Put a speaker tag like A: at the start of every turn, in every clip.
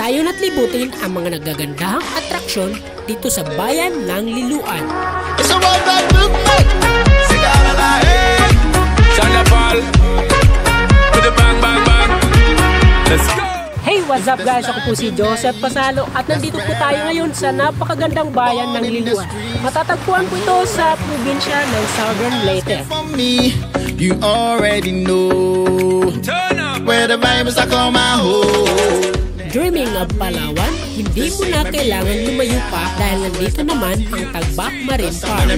A: Tayo na't libutin ang mga nagagandahang atraksyon dito sa bayan ng Liluan.
B: It's a one night look like Cigarra hey.
C: China Paul with the bang bang bang. Let's go.
A: Hey, what's up guys? Ako po si Joseph Pasalo at nandito po tayo ngayon sa napakagandang bayan ng Liluan. Matatagpuan po ito sa probinsya ng Southern Leyte.
B: You already know. Where the vibes I call my home
A: Of Palawan, hindi mo na kailangan lumayo pa dahil nandito naman ang Tagbak Marine Park.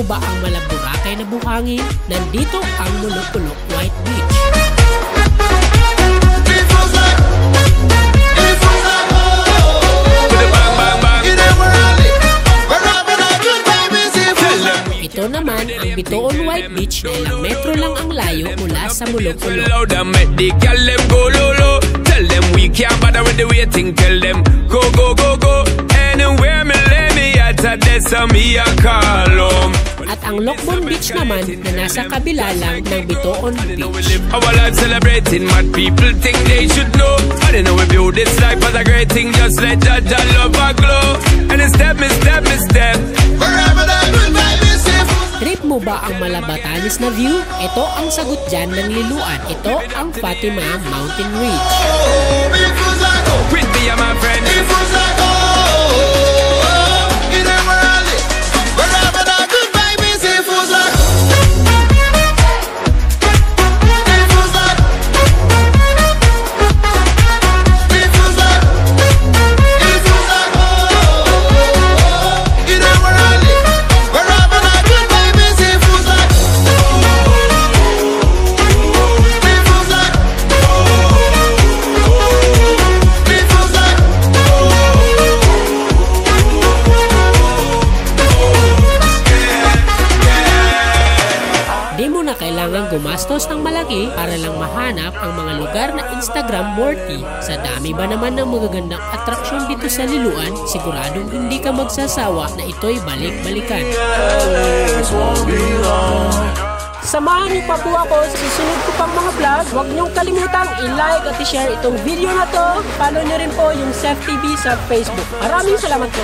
A: Mo ba ang malaburakay na buhangin? Nandito ang Mulupulok White Beach. Ito naman ang Bitoon White Beach na ilang metro lang ang layo mula sa
C: low. Tell them we can't bother with the waiting. Tell them At
A: ang Lokbon Beach naman na nasa kabila lang ng Bitoon
C: You
A: Beach.
C: our life celebrating what people think they should know. I don't know we view this life as a great thing. Just let that that love a glow. And it's step, me step, me step.
B: Good vibe is If Fusako
A: Trip mo ba ang malabatanis na view? Ito ang sagot dyan ng Liluan. Ito ang Fatima Mountain Ridge.
B: If
A: gumastos ng malaki para lang mahanap ang mga lugar na Instagram worthy. Sa dami ba naman ng magagandang atraksyon dito sa Liluan, siguradong hindi ka magsasawa na ito'y balik-balikan. Samahan niyo pa po ako sa susunod ko pang mga vlog. Huwag niyong kalimutang i-like at i-share itong video na to. Follow niyo rin po yung Sef TV sa Facebook. Maraming salamat po.